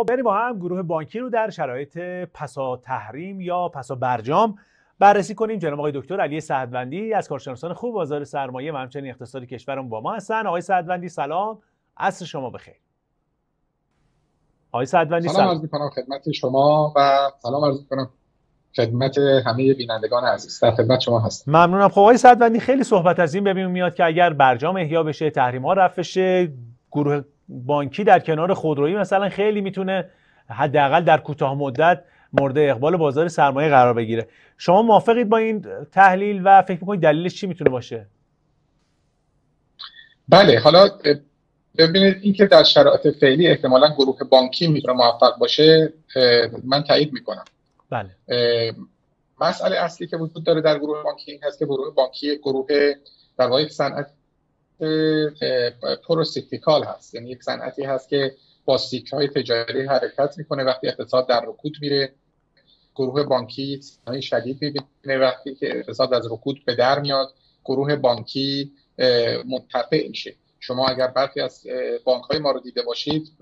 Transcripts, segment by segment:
خب بریم با هم گروه بانکی رو در شرایط پسا تحریم یا پسا برجام بررسی کنیم. جناب آقای دکتر علی سعدوندی از کارشناسان خوب بازار سرمایه و همچنین اقتصادی کشورم با ما هستن. آقای سعدوندی سلام. عصر شما بخیر. آقای سعدوندی سلام, سلام. عرض می‌کنم خدمت شما و سلام عرض می‌کنم خدمت همه بینندگان عزیز. در خدمت شما هستم. ممنونم. خب آقای سعدوندی خیلی صحبت از این ببین میاد که اگر برجام احیا بشه تحریم ها رفع بشه گروه بانکی در کنار خودرویی مثلا خیلی می‌تونه حداقل در کوتاه مدت مورد اقبال بازار سرمایه قرار بگیره. شما موافقید با این تحلیل و فکر می‌کنید دلیلش چی می‌تونه باشه؟ بله حالا ببینید اینکه در شرایط فعلی احتمالا گروه بانکی می‌تونه موفق باشه من تایید می‌کنم. بله. مسئله اصلی که وجود داره در گروه بانکی این هست که گروه بانکی گروه در واقع صنعت procyclical هست. یعنی یک صنعتی هست که با سیکل های تجاری حرکت می‌کنه وقتی اقتصاد در رکود میره. گروه بانکی شدید می‌بینه وقتی که اقتصاد از رکود به در میاد گروه بانکی منتفع میشه. شما اگر برخی از بانک های ما رو دیده باشید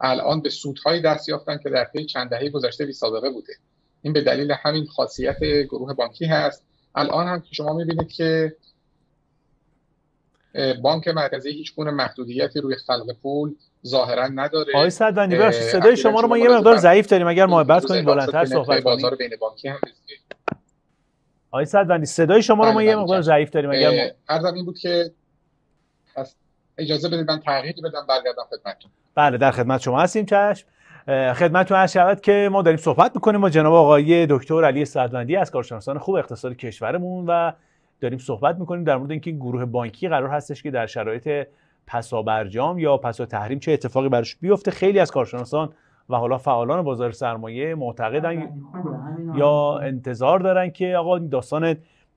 الان به سودهایی دست یافتن که در طی چند دهه گذشته بی سابقه بوده. این به دلیل همین خاصیت گروه بانکی هست. الان هم که شما می‌بینید که بانک مرکزی هیچ گونه محدودیتی روی خلق پول ظاهرا نداره. آقای صدوندی ببخشید صدای شما رو ما یه مقدار ضعیف داریم اگر محبت کنید بلندتر صحبت کنید. بازار بین بانکی هم آقای صدوندی صدای شما رو ما یه مقدار ضعیف داریم اگر عرضم این بود که اجازه بدید من تغییر بدم برگردم خدمتتون. بله در خدمت شما هستیم چشم. خدمتتون عرض شود که ما داریم صحبت می‌کنیم با جناب آقای دکتر علی صدوندی از کارشناسان خوب اقتصاد کشورمون و داریم صحبت می‌کنیم در مورد اینکه گروه بانکی قرار هستش که در شرایط پسا برجام یا پسا تحریم چه اتفاقی براش بیفته. خیلی از کارشناسان و حالا فعالان بازار سرمایه معتقدن یا انتظار دارن که آقا داستان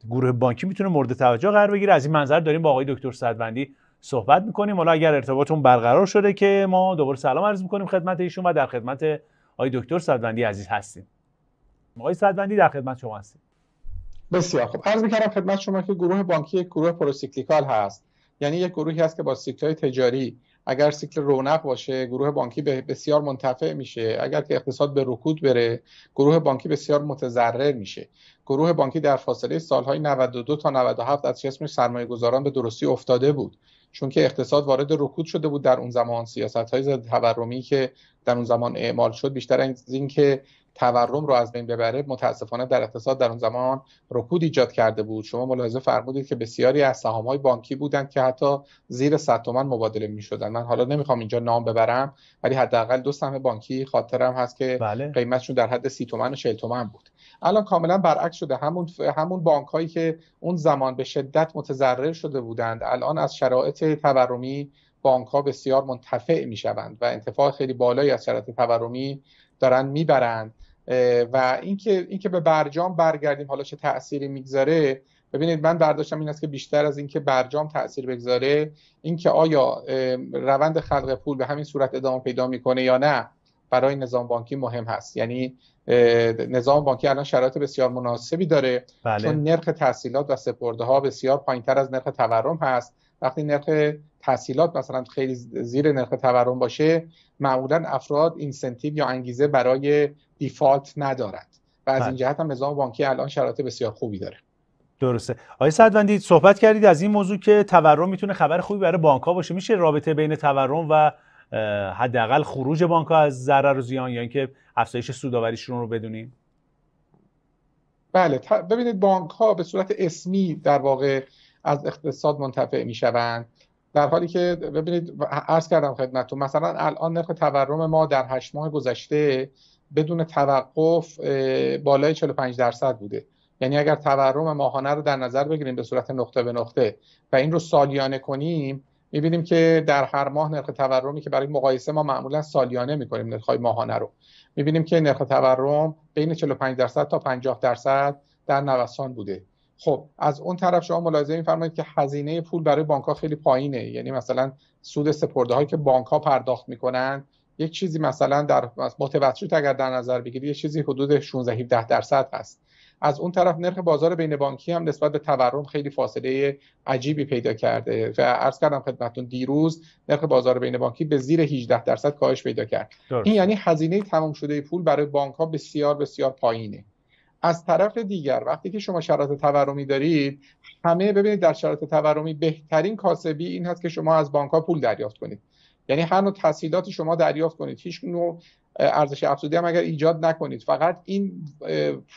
گروه بانکی می‌تونه مورد توجه قرار بگیره. از این منظر داریم با آقای دکتر صدوندی صحبت می‌کنیم. حالا اگر ارتباطمون برقرار شده که ما دوباره سلام عرض می‌کنیم خدمت ایشون و در خدمت آقای دکتر صدوندی عزیز هستیم. آقای صدوندی در خدمت شما هستیم. بسیار خب عرض می‌کردم خدمت شما که گروه بانکی یک گروه procyclical هست. یعنی یک گروهی هست که با سیکل تجاری اگر سیکل رونق باشه گروه بانکی بسیار منتفع میشه. اگر که اقتصاد به رکود بره گروه بانکی بسیار متضرر میشه. گروه بانکی در فاصله سالهای 92 تا 97 از جسم سرمایه گذاران به درستی افتاده بود. چون که اقتصاد وارد رکود شده بود در اون زمان سیاست های تورمی که در اون زمان اعمال شد بیشتر از اینکه تورم رو از بین ببره متاسفانه در اقتصاد در اون زمان رکود ایجاد کرده بود. شما ملاحظه فرمودید که بسیاری از سهام های بانکی بودند که حتی زیر 100 تومن مبادله می شدن من حالا نمی‌خوام اینجا نام ببرم ولی حداقل دو سهم بانکی خاطرم هست که بله. قیمتشون در حد 30 تومن و 40 تومن بود. الان کاملا برعکس شده. همون همون بانک هایی که اون زمان به شدت متضرر شده بودند الان از شرایط تورمی بانک ها بسیار منتفع می شوند و انتفاع خیلی بالایی از شرایط تورمی دارن می‌برند. و اینکه اینکه به برجام برگردیم حالا چه تأثیری می‌گذاره؟ ببینید من برداشتم این است که بیشتر از اینکه برجام تاثیر بگذاره اینکه آیا روند خلق پول به همین صورت ادامه پیدا می‌کنه یا نه برای نظام بانکی مهم هست. یعنی نظام بانکی الان شرایط بسیار مناسبی داره بله. چون نرخ تحصیلات و سپرده ها بسیار پایینتر از نرخ تورم هست. وقتی نرخ تحصیلات مثلا خیلی زیر نرخ تورم باشه معمولا افراد اینسنتیو یا انگیزه برای دیفالت ندارند و از بله. این جهت هم نظام بانکی الان شرایط بسیار خوبی داره. درسته. آقای صدوندی صحبت کردید از این موضوع که تورم می‌تونه خبر خوبی برای بانک ها باشه. میشه رابطه بین تورم و حداقل خروج بانک ها از ضرر و زیان یا اینکه افزایش سوداوریشون رو بدونیم؟ بله. ببینید بانک ها به صورت اسمی در واقع از اقتصاد منتفع می‌شوند. در حالی که ببینید عرض کردم خدمتتون مثلا الان نرخ تورم ما در هشت ماه گذشته بدون توقف بالای 45 درصد بوده. یعنی اگر تورم ماهانه رو در نظر بگیریم به صورت نقطه به نقطه و این رو سالیانه کنیم می‌بینیم که در هر ماه نرخ تورمی که برای مقایسه ما معمولا سالیانه می‌کنیم نرخ ماهانه رو. می‌بینیم که نرخ تورم بین 45 درصد تا 50 درصد در نوسان بوده. خب از اون طرف شما ملاحظه میفرمایید که هزینه پول برای بانک ها خیلی پایینه. یعنی مثلا سود سپرده هایی که بانک ها پرداخت می‌کنن یک چیزی مثلا در متوسط اگر در نظر بگیرید یه چیزی حدود 16 17 درصد هست. از اون طرف نرخ بازار بین بانکی هم نسبت به تورم خیلی فاصله عجیبی پیدا کرده و عرض کردم خدمتتون دیروز نرخ بازار بین بانکی به زیر 18 درصد کاهش پیدا کرد. این یعنی هزینه تمام شده پول برای بانک ها بسیار بسیار پایینه. از طرف دیگر وقتی که شما شرایط تورمی دارید همه ببینید در شرایط تورمی بهترین کاسبی این هست که شما از بانک ها پول دریافت کنید. یعنی هر نوع تسهیلاتی شما دریافت کنید. هیچ نوع ارزش افزوده هم اگر ایجاد نکنید. فقط این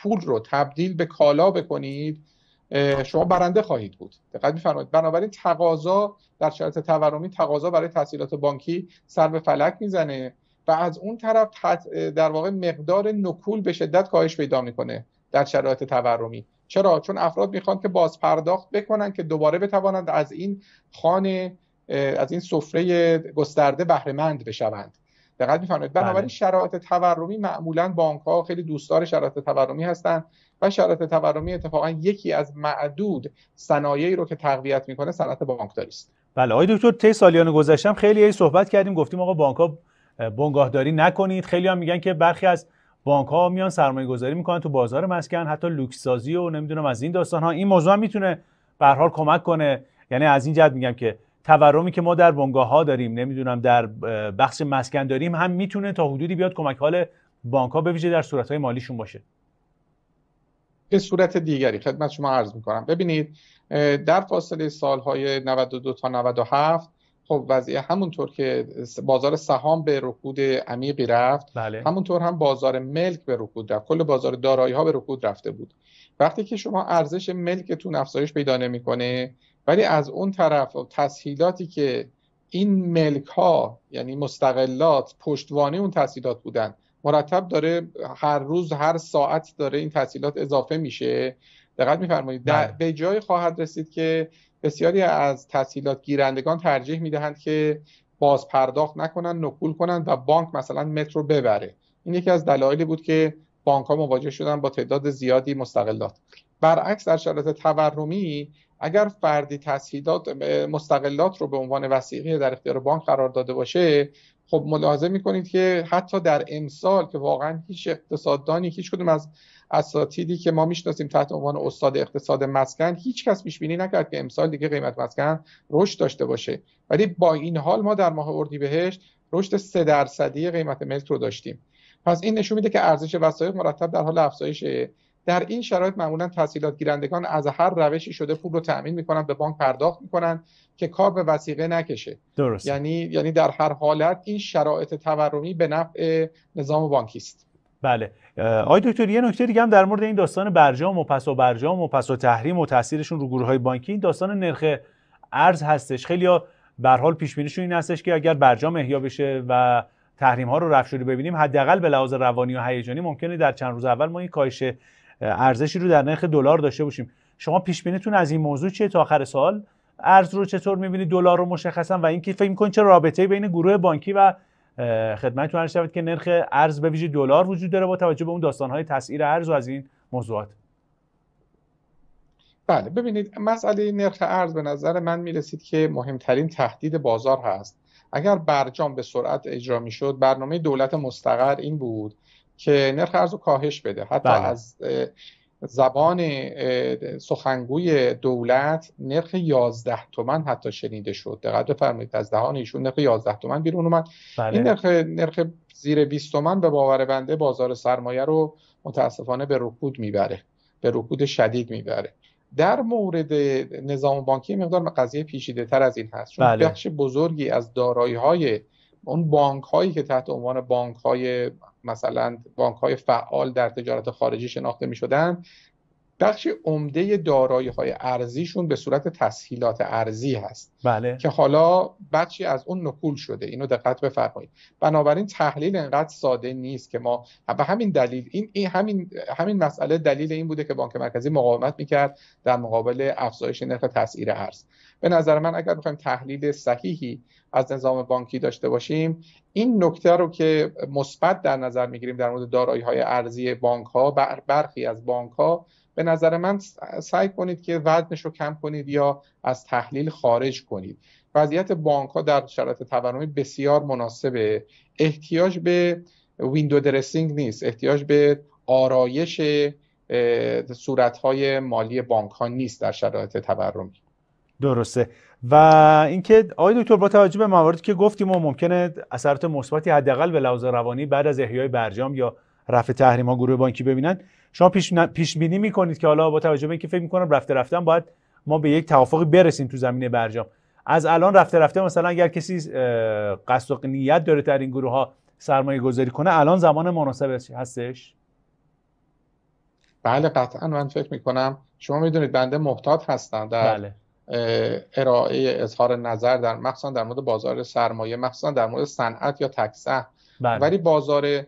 پول رو تبدیل به کالا بکنید شما برنده خواهید بود. دقت میفرمایید. بنابراین تقاضا در شرایط تورمی تقاضا برای تسهیلات بانکی سر به فلک می‌زنه و از اون طرف در واقع مقدار نکول به شدت کاهش پیدا می‌کنه در شرایط تورمی. چرا؟ چون افراد می‌خوان که باز پرداخت بکنن که دوباره بتوانند از این خانه از این سفره گسترده بهره مند بشوند. دقت میفرمایید. بنابراین بله. شرایط تورمی معمولا بانک ها خیلی دوستدار شرایط تورمی هستند و شرایط تورمی اتفاقا یکی از معدود صنایعی رو که تقویت می‌کنه صنعت بانکداری است. بله. آقای دکتر طی سالیان گذشتم خیلی صحبت کردیم گفتیم آقا بانک ها بنگاهداری نکنید. خیلی هم میگن که برخی از بانک ها میان سرمایه گذاری می‌کنن تو بازار مسکن حتی لوکس سازی و نمی‌دونم از این داستان ها این موضوع هم می‌تونه به حال کمک کنه. یعنی از این جهت میگم که تورمی که ما در بنگاه ها داریم نمی‌دونم در بخش مسکن داریم هم می‌تونه تا حدودی بیاد کمک حال بانک ها به ویژه در صورت های مالیشون باشه. به صورت دیگری خدمت شما عرض می‌کنم. ببینید در فاصله سالهای 92 تا 97 خب وضعیت همونطور که بازار سهام به رکود عمیقی رفت بله. همونطور هم بازار ملک به رکود رفت. کل بازار دارایی ها به رکود رفته بود. وقتی که شما ارزش ملکتون افزایش پیدا نمی‌کنه ولی از اون طرف تسهیلاتی که این ملک ها یعنی مستقلات پشتوانه اون تسهیلات بودن مرتب داره هر روز هر ساعت داره این تسهیلات اضافه میشه. دقت میفرمایید. بله. به جای خواهد رسید که بسیاری از تسهیلات گیرندگان ترجیح می‌دهند که باز پرداخت نکنن نکول کنن و بانک مثلا مترو ببره. این یکی از دلایلی بود که بانک ها مواجه شدن با تعداد زیادی مستقلات. برعکس در شرایط تورمی اگر فردی تسهیلات مستقلات رو به عنوان وسیقه در اختیار بانک قرار داده باشه خب ملاحظه می‌کنید که حتی در امسال که واقعا هیچ اقتصاددانی هیچ کدوم از اساتیدی که ما می‌شناسیم تحت عنوان استاد اقتصاد مسکن هیچ کس پیش بینی نکرد که امسال دیگه قیمت مسکن رشد داشته باشه. ولی با این حال ما در ماه اردیبهشت رشد سه درصدی قیمت ملک رو داشتیم. پس این نشون میده که ارزش وسایق مرتب در حال افزایشه. در این شرایط معمولا تحصیلات گیرندگان از هر روشی شده پول رو تأمین می‌کنن به بانک پرداخت می‌کنن که کار به وسیقه نکشه. درست یعنی یعنی در هر حالت این شرایط تورمی به نفع نظام بانکی است. بله. آقای دکتر یه نکته دیگه هم در مورد این داستان برجام و پس و برجام و پس و تحریم و تاثیرشون رو گروه های بانکی. این داستان نرخ ارز هستش. خیلی ها به حال پیش بینیشون این هستش که اگر برجام احیا بشه و تحریم ها رو رفع شده ببینیم حداقل به لحاظ روانی و هیجانی ممکنه در چند روز اول ما این کاهش ارزشی رو در نرخ دلار داشته باشیم. شما پیش بینیتون از این موضوع چیه تا آخر سال؟ ارز رو چطور می‌بینید دلار رو مشخصا و اینکه فکر می‌کنید چه رابطه بین گروه بانکی و خدمتتون عرض شود که نرخ ارز به ویژه دلار وجود داره با توجه به اون داستانهای تسعیر ارز و از این موضوعات. بله ببینید مسئله نرخ ارز به نظر من می‌رسید که مهمترین تهدید بازار هست. اگر برجام به سرعت اجرا می‌شد برنامه دولت مستقر این بود که نرخ ارز رو کاهش بده حتی بله. از زبان سخنگوی دولت نرخ 11 تومن حتی شنیده شد دقت بفرمایید از دهان ایشون نرخ 11 تومن بیرون اومد بله. این نرخ نرخ زیر 20 تومن به باور بنده بازار سرمایه رو متاسفانه به رکود می‌بره به رکود شدید می‌بره در مورد نظام بانکی مقدار قضیه پیچیده تر از این هست چون بله. بخش بزرگی از دارایی های اون بانک هایی که تحت عنوان بانک های مثلا بانک های فعال در تجارت خارجی شناخته می شدن بخش عمده دارایی های ارزیشون به صورت تسهیلات ارزی هست. بله. که حالا بخشی از اون نکول شده. اینو دقت بفرمایید. بنابراین تحلیل انقدر ساده نیست که ما به همین دلیل این, این همین همین مسئله دلیل این بوده که بانک مرکزی مقاومت می‌کرد در مقابل افزایش نرخ تسعیر ارز. به نظر من اگر بخوایم تحلیل صحیحی از نظام بانکی داشته باشیم این نکته رو که مثبت در نظر می‌گیریم در مورد دارایی های ارزی بانک ها برخی از بانک ها به نظر من سعی کنید که وزنش رو کم کنید یا از تحلیل خارج کنید. وضعیت بانک ها در شرایط تورمی بسیار مناسبه. احتیاج به ویندو درسینگ نیست. احتیاج به آرایش صورتهای مالی بانک ها نیست در شرایط تورمی. درسته. و اینکه آقای دکتر با توجه به مواردی که گفتیم و ممکنه اثرات مثبتی حداقل به لحاظ روانی بعد از احیای برجام یا رفع تحریم ها گروه بانکی ببینن شما پیش, پیش بینی می‌کنید که حالا با توجه به اینکه فکر می‌کنم رفته رفتن باید ما به یک توافقی برسیم تو زمینه برجام. از الان رفته رفته مثلا اگر کسی قصد و نیت داره در این گروه ها سرمایه گذاری کنه الان زمان مناسب هستش؟ بله قطعا من فکر می‌کنم شما می‌دونید بنده محتاط هستم در بله. ارائه اظهار نظر در مخصوصا در مورد بازار سرمایه مخصوصا در مورد صنعت یا تکسه بله. ولی بازار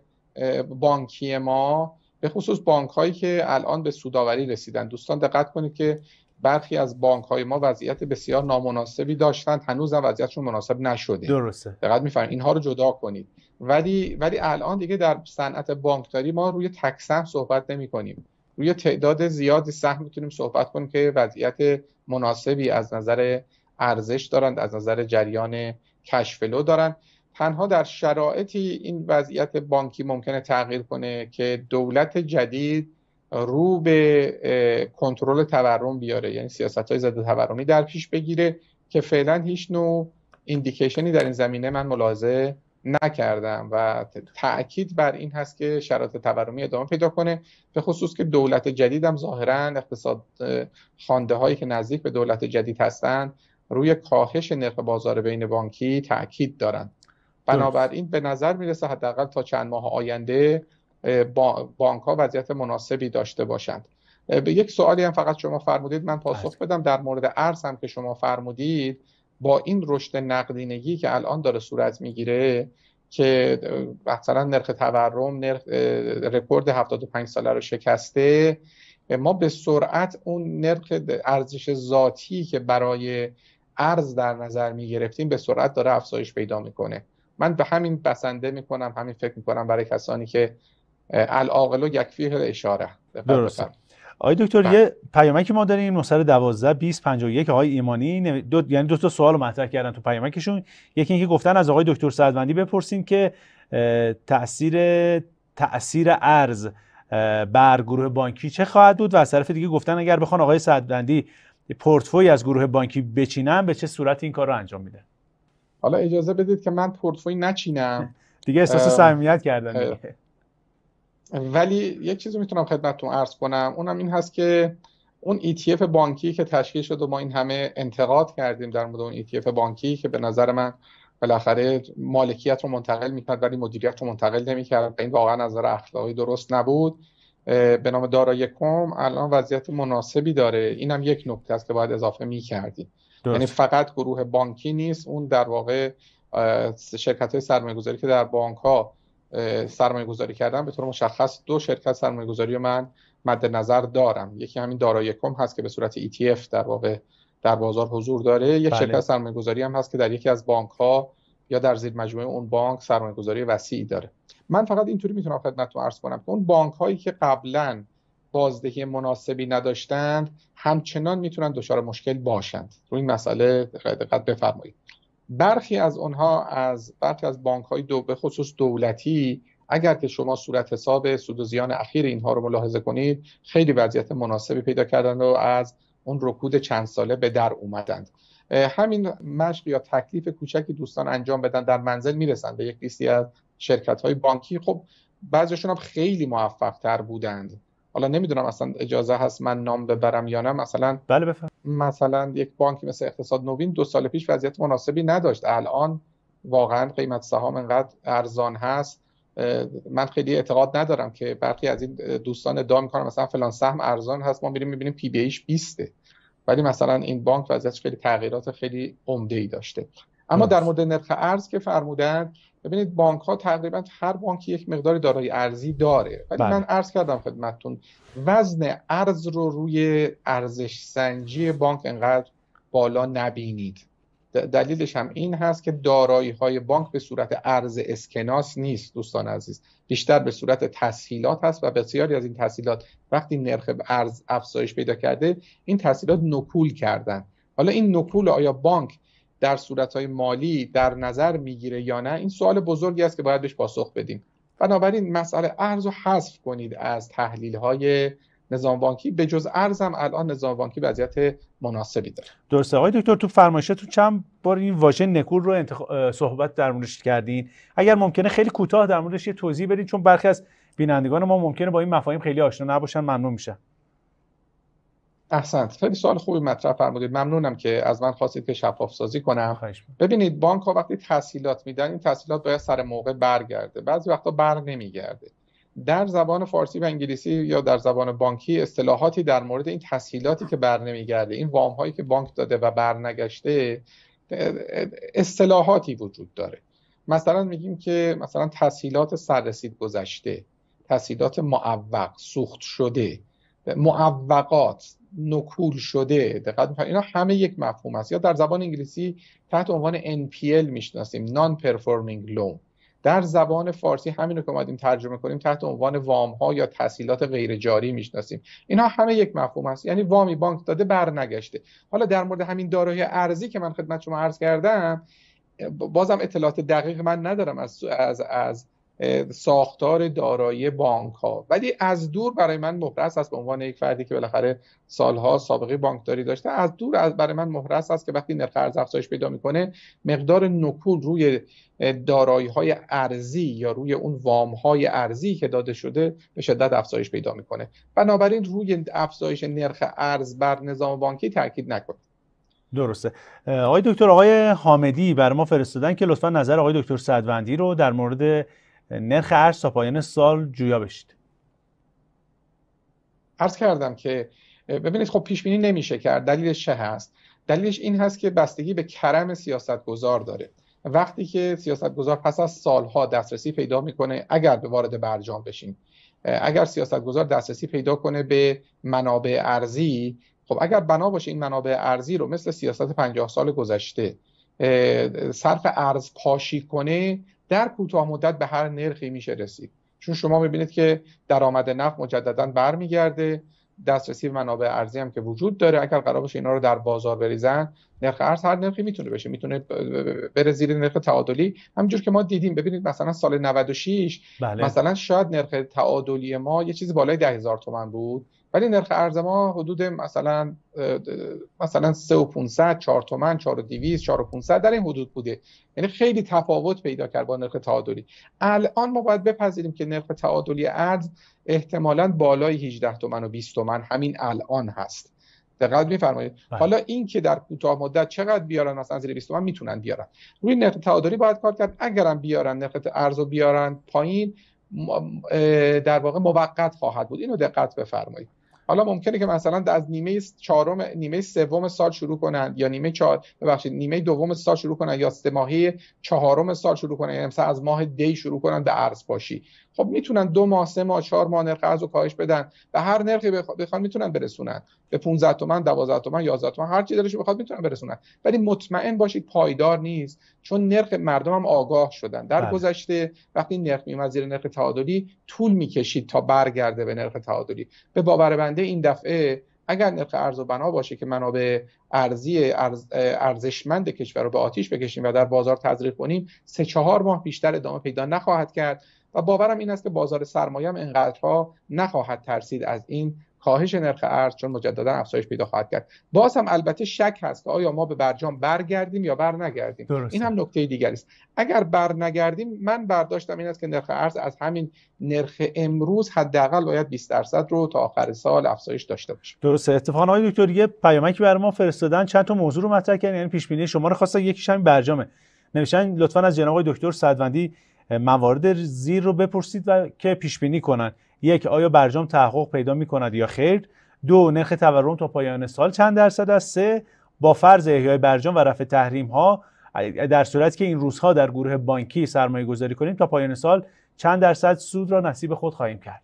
بانکی ما به خصوص بانک هایی که الان به سوداوری رسیدن. دوستان دقت کنید که برخی از بانک های ما وضعیت بسیار نامناسبی داشتند هنوز هم وضعیتشون مناسب نشده. درسته. دقت میفرمایید. اینها رو جدا کنید. ولی ولی الان دیگه در صنعت بانکداری ما روی تک سهم صحبت نمی کنیم روی تعداد زیادی سهم می‌تونیم صحبت کنیم که وضعیت مناسبی از نظر ارزش دارند از نظر جریان کشفلو دارند. تنها در شرایطی این وضعیت بانکی ممکنه تغییر کنه که دولت جدید رو به کنترل تورم بیاره یعنی سیاست های ضد تورمی در پیش بگیره که فعلا هیچ نوع ایندیکیشنی در این زمینه من ملاحظه نکردم و تاکید بر این هست که شرایط تورمی ادامه پیدا کنه به خصوص که دولت جدید هم ظاهرا اقتصاد خانده هایی که نزدیک به دولت جدید هستند روی کاهش نرخ بازار بین بانکی تاکید دارند بنابراین به نظر می‌رسه حداقل تا چند ماه آینده بانک ها وضعیت مناسبی داشته باشند. به یک سوالی هم فقط شما فرمودید من پاسخ بله. بدم در مورد ارز هم که شما فرمودید. با این رشد نقدینگی که الان داره صورت می‌گیره که مثلا نرخ تورم نرخ رکورد 75 ساله رو شکسته ما به سرعت اون نرخ ارزش ذاتی که برای ارز در نظر می گرفتیم به سرعت داره افزایش پیدا می‌کنه. من به همین بسنده می‌کنم همین فکر می‌کنم برای کسانی که العاقل و یکفی اشاره. درسته. آقای دکتر بله. یه پیامکی ما داریم 912 20 51 آقای ایمانی. دو یعنی دو تا سوال مطرح کردن تو پیامکشون. یکی اینکه گفتن از آقای دکتر سعدوندی بپرسیم که تاثیر تاثیر ارز بر گروه بانکی چه خواهد بود؟ و از طرف دیگه گفتن اگر بخوان آقای سعدوندی پورتفوی از گروه بانکی بچینن به چه صورت این کار رو انجام میده؟ حالا اجازه بدید که من پورتفوی نچینم. دیگه احساس صمیمیت کردن ولی یک چیزی می‌تونم خدمتتون عرض کنم. اونم این هست که اون ETF بانکی که تشکیل شد و ما این همه انتقاد کردیم در مورد اون ETF بانکی که به نظر من بالاخره مالکیت رو منتقل می‌کرد ولی مدیریت رو منتقل نمی‌کرد این واقعا نظر اخلاقی درست نبود. به نام دارایی کم الان وضعیت مناسبی داره. اینم یک نکته است که باید اضافه می‌کردیم. یعنی فقط گروه بانکی نیست اون در واقع شرکت های سرمایه گذاری که در بانک ها سرمایه گذاری کردن به طور مشخص دو شرکت سرمایه گذاری من مد نظر دارم. یکی همین دارای کم هست که به صورت ETF در واقع در بازار حضور داره. یک بله. شرکت سرمایه گذاری هم هست که در یکی از بانک ها یا در زیر مجموعه اون بانک سرمایه گذاری وسیعی داره. من فقط اینطوری می‌تونم خدمتتون عرض کنم که اون بانک هایی که قبلا بازدهی مناسبی نداشتند همچنان می‌تونن دچار مشکل باشند. روی این مسئله دقت بفرمایید. برخی از اونها از برخی از بانک های دو به خصوص دولتی اگر که شما صورت حساب سود و زیان اخیر اینها رو ملاحظه کنید خیلی وضعیت مناسبی پیدا کردند و از اون رکود چند ساله به در اومدند. همین مشق یا تکلیف کوچکی دوستان انجام بدن در منزل می‌رسند به یک لیستی از شرکت های بانکی. خب بعضیشون هم خیلی موفق تر بودند. حالا نمی‌دونم اصلا اجازه هست من نام ببرم یا نه مثلا بله بفهم. مثلا یک بانک مثل اقتصاد نوین دو سال پیش وضعیت مناسبی نداشت. الان واقعا قیمت سهام انقدر ارزان هست. من خیلی اعتقاد ندارم که برخی از این دوستان ادعا می‌کنن مثلا فلان سهم ارزان هست ما میریم می‌بینیم پی بی ایش 20 ولی مثلا این بانک وضعیتش خیلی تغییرات خیلی عمده ای داشته. اما در مورد نرخ ارز که فرمودن ببینید بانک ها تقریبا هر بانکی یک مقداری دارایی ارزی داره. ولی بله. من عرض کردم خدمتتون وزن ارز رو روی ارزش سنجی بانک انقدر بالا نبینید. دلیلش هم این هست که دارایی های بانک به صورت ارز اسکناس نیست دوستان عزیز. بیشتر به صورت تسهیلات هست و بسیاری از این تسهیلات وقتی نرخ ارز افزایش پیدا کرده این تسهیلات نکول کردن. حالا این نکول آیا بانک در صورتهای مالی در نظر می‌گیره یا نه این سوال بزرگی است که باید بهش پاسخ بدیم. بنابراین مسئله ارز رو حذف کنید از تحلیل های نظام بانکی به جز ارزم الان نظام بانکی وضعیت مناسبی داره. درسته. آقای دکتر تو فرمایشتون چند بار این واژه نکول رو انتخ... صحبت در موردش کردین. اگر ممکنه خیلی کوتاه در موردش یه توضیح بدین چون برخی از بینندگان ما ممکنه با این مفاهیم خیلی آشنا نباشن ممنون میشن احسنت. خیلی سوال خوبی مطرح فرمودید. ممنونم که از من خواستید که شفاف سازی کنم. ببینید بانک ها وقتی تسهیلات میدن این تسهیلات باید سر موقع برگرده. بعضی وقتا بر نمیگرده. در زبان فارسی و انگلیسی یا در زبان بانکی اصطلاحاتی در مورد این تسهیلاتی که بر نمیگرده این وام هایی که بانک داده و برنگشته اصطلاحاتی وجود داره. مثلا میگیم که مثلا تسهیلات سررسید گذشته تسهیلات معوق سوخت شده معوقات نکول شده دقت اینا همه یک مفهوم است یا در زبان انگلیسی تحت عنوان NPL می‌شناسیم نان پرفورمینگ لون در زبان فارسی همین رو که اومدیم ترجمه کنیم تحت عنوان وام ها یا تسهیلات غیر جاری می‌شناسیم. اینها همه یک مفهوم است یعنی وامی بانک داده برنگشته. حالا در مورد همین دارایی ارزی که من خدمت شما عرض کردم بازم اطلاعات دقیق من ندارم از از از ساختار دارایی بانک ها ولی از دور برای من محرس است به عنوان یک فردی که بالاخره سالها سابقه بانکداری داشته از دور از برای من محرس است که وقتی نرخ ارز افزایش پیدا می‌کنه مقدار نکول روی دارایی های ارزی یا روی اون وام های ارزی که داده شده به شدت افزایش پیدا می‌کنه. بنابراین روی افزایش نرخ ارز بر نظام بانکی تاکید نکنید. درسته. آقای دکتر آقای حامدی بر ما فرستادن که لطفا نظر آقای دکتر صدوندی رو در مورد نرخ ارز تا پایان سال جویا بشید. عرض کردم که ببینید خب پیش بینی نمیشه کرد. دلیلش چه هست؟ دلیلش این هست که بستگی به کرم سیاستگزار داره. وقتی که سیاستگزار پس از سالها دسترسی پیدا می‌کنه اگر به وارد برجام بشیم. اگر سیاستگزار دسترسی پیدا کنه به منابع ارزی خب اگر بنا باشه این منابع ارزی رو مثل سیاست 50 سال گذشته صرف ارز پاشی کنه در کوتاه مدت به هر نرخی میشه رسید. چون شما می‌بینید که درآمد نفت مجددا برمیگرده. دسترسی به منابع ارزی هم که وجود داره. اگر قرار باشه اینا رو در بازار بریزن نرخ ارز هر نرخی می‌تونه بشه. می‌تونه بره زیر نرخ تعادلی. همینجور که ما دیدیم. ببینید مثلا سال 96 بله. مثلا شاید نرخ تعادلی ما یه چیزی بالای 10000 تومان بود. ولی نرخ ارز ما حدود مثلا مثلا 3 و 500 4 تومن 4 و 200 4 و 500 در این حدود بوده. یعنی خیلی تفاوت پیدا کرد با نرخ تعادلی. الان ما باید بپذیریم که نرخ تعادلی ارز احتمالاً بالای 18 تومن و 20 تومن همین الان هست. دقت میفرمایید؟ بله. حالا این که در کوتاه مدت چقدر بیارن مثلا زیر 20 تومن می‌تونن بیارن. روی نرخ تعادلی باید کار کرد. اگرم بیارن نرخ ارز رو بیارن پایین در واقع موقت خواهد بود. اینو دقت بفرمایید. حالا ممکنه که مثلا از نیمه چهارم نیمه سوم سال شروع کنن یا نیمه چهار ببخشید نیمه دوم سال شروع کنن یا سه ماهه چهارم سال شروع کنن. یعنی مثلا از ماه دی شروع کنن به ارز باشی خب می‌تونن دو ماه سه ماه چهار ماه نرخ ارز رو کاهش بدن به هر نرخی بخوان می‌تونن برسونن. به 15 تومن 12 تومن 11 تومن هر چی دلش بخواد می‌تونن برسونن. ولی مطمئن باشید پایدار نیست چون نرخ مردم هم آگاه شدن. در بله. گذشته وقتی نرخ میومد زیر نرخ تعادلی طول می‌کشید تا برگرده به نرخ تعادلی. به باور بنده این دفعه اگر نرخ ارز و بنا باشه که منابع ارزی ارز، ارزشمند کشور رو به آتیش بکشیم و در بازار تزریق کنیم سه چهار ماه بیشتر ادامه پیدا نخواهد کرد و باورم این است که بازار سرمایه هم انقدرها نخواهد ترسید از این کاهش نرخ ارز چون مجددا افزایش پیدا خواهد کرد. باز هم البته شک هست که آیا ما به برجام برگردیم یا بر نگردیم این هم نکته دیگری است. اگر بر نگردیم من برداشتم این است که نرخ ارز از همین نرخ امروز حداقل باید 20 درصد رو تا آخر سال افزایش داشته باشه. درسته. اتفاقا آقای دکتر یه پیامکی برای ما فرستادن. چند تا موضوع رو مطرح کردن یعنی پیش بینی شما رو خواستن یکیش همین برجامه. نوشتن لطفا از جناب آقای دکتر صدوندی موارد زیر رو بپرسید و که پیش بینی کنن. یک آیا برجام تحقق پیدا می کند یا خیر؟ دو نرخ تورم تا پایان سال چند درصد است؟ سه با فرض احیای برجام و رفع تحریم ها در صورتی که این روزها در گروه بانکی سرمایه گذاری کنیم تا پایان سال چند درصد سود را نصیب خود خواهیم کرد؟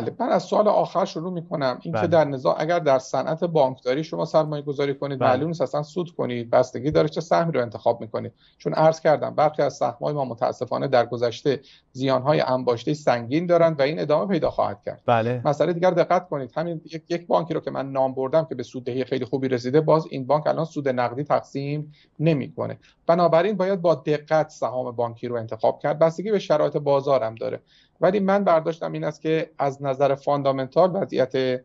بله من از سوال آخر شروع می‌کنم. اینکه بله. در نظام اگر در صنعت بانکداری شما سرمایه گذاری کنید بله. معلوم نیست اصلا سود کنید بستگی داره چه سهمی رو انتخاب می‌کنید. چون عرض کردم برخی از سهم‌های ما متاسفانه در گذشته زیانهای انباشته سنگین دارند و این ادامه پیدا خواهد کرد. بله. مسئله دیگر دقت کنید. همین یک, یک بانکی رو که من نام بردم که به سوددهی خیلی خوبی رسیده باز این بانک الان سود نقدی تقسیم نمی‌کنه. بنابراین باید با دقت سهام بانکی رو انتخاب کرد. بستگی به شرایط بازارم داره. ولی من برداشتم این است که از نظر فاندامنتال وضعیت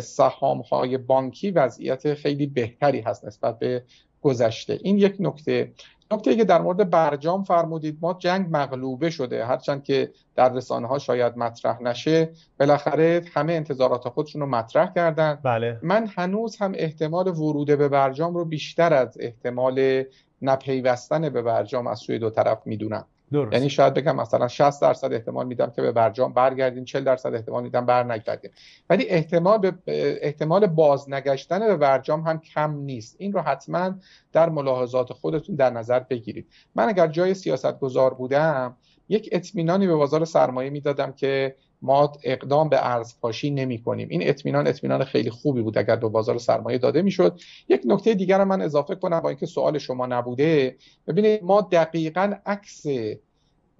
سهام های بانکی وضعیت خیلی بهتری هست نسبت به گذشته. این یک نکته. نکته که در مورد برجام فرمودید ما جنگ مغلوبه شده. هرچند که در رسانه ها شاید مطرح نشه بالاخره همه انتظارات خودشون رو مطرح کردن. بله. من هنوز هم احتمال ورود به برجام رو بیشتر از احتمال نپیوستن به برجام از سوی دو طرف می‌دونم. درست. یعنی شاید بگم مثلا 60 درصد احتمال میدم که به برجام برگردین 40 درصد احتمال میدم بر نگردین. ولی احتمال به احتمال بازنگشتن به برجام هم کم نیست. این رو حتما در ملاحظات خودتون در نظر بگیرید. من اگر جای سیاست گذار بودم یک اطمینانی به بازار سرمایه می‌دادم که ما اقدام به ارز پاشی نمی کنیم این اطمینان اطمینان خیلی خوبی بود اگر به بازار سرمایه داده می‌شد. یک نکته دیگر رو من اضافه کنم با اینکه سوال شما نبوده. ببینید ما دقیقا عکس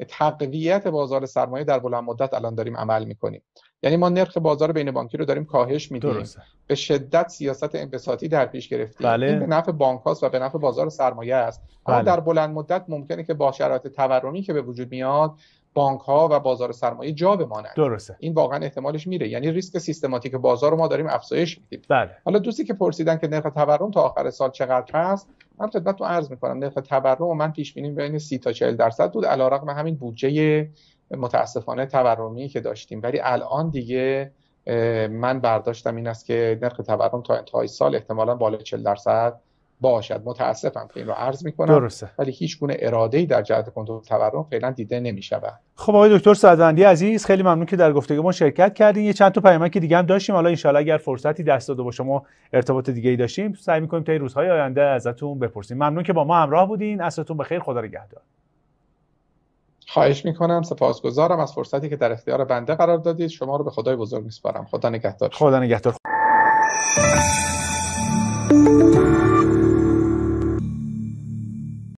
تقویت بازار سرمایه در بلند مدت الان داریم عمل می‌کنیم. یعنی ما نرخ بازار بین بانکی رو داریم کاهش میدیم. به شدت سیاست انبساطی در پیش گرفتیم. بله. این به نفع بانک و به نفع بازار سرمایه است. اما بله. در بلند مدت ممکنه که با شرایط تورمی که به وجود میاد بانک ها و بازار سرمایه جا بمانند. درسته. این واقعا احتمالش میره. یعنی ریسک سیستماتیک بازار رو ما داریم افزایش میدیم. بله. حالا دوستی که پرسیدن که نرخ تورم تا آخر سال چقدر هست من خدمتتون عرض می‌کنم نرخ تورم و من پیش بینی بین 30 تا 40 درصد بود. علیرغم همین بودجه متاسفانه تورمی که داشتیم. ولی الان دیگه من برداشتم این است که نرخ تورم تا انتهای سال احتمالا بالای 40 درصد باشد. متاسفم که این رو عرض می‌کنم. درسته. ولی هیچ گونه اراده ای در جهت کنترل تورم فعلا دیده نمی‌شود. خب آقای دکتر سعدوندی عزیز خیلی ممنون که در گفتگو ما شرکت کردین. یه چند تا پیامک دیگه هم داشتیم. حالا ان اگر فرصتی دست داده با شما ارتباط دیگه ای داشتیم سعی می‌کنیم تا روزهای آینده ازتون بپرسیم. ممنون که با ما همراه بودین. عصرتون بخیر. خدا نگهدار. خواهش می‌کنم. سپاسگزارم از فرصتی که در اختیار بنده قرار دادید. شما رو به خدای بزرگ میسپارم. خدا نگهدار. خدا نگهدار.